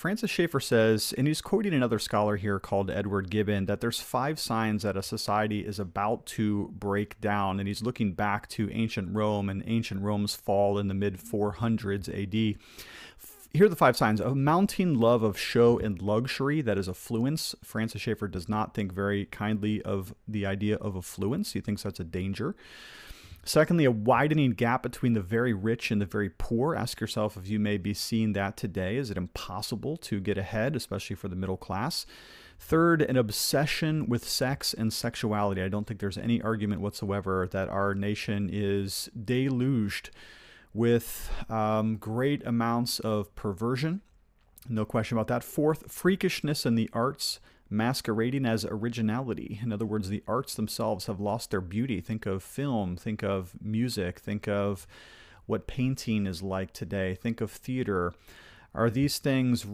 Francis Schaeffer says, and he's quoting another scholar here called Edward Gibbon, that there's five signs that a society is about to break down. And he's looking back to ancient Rome and ancient Rome's fall in the mid 400s AD. Here are the five signs a mounting love of show and luxury that is affluence. Francis Schaeffer does not think very kindly of the idea of affluence, he thinks that's a danger. Secondly, a widening gap between the very rich and the very poor. Ask yourself if you may be seeing that today. Is it impossible to get ahead, especially for the middle class? Third, an obsession with sex and sexuality. I don't think there's any argument whatsoever that our nation is deluged with um, great amounts of perversion. No question about that. Fourth, freakishness in the arts masquerading as originality. In other words, the arts themselves have lost their beauty. Think of film, think of music, think of what painting is like today, think of theater. Are these things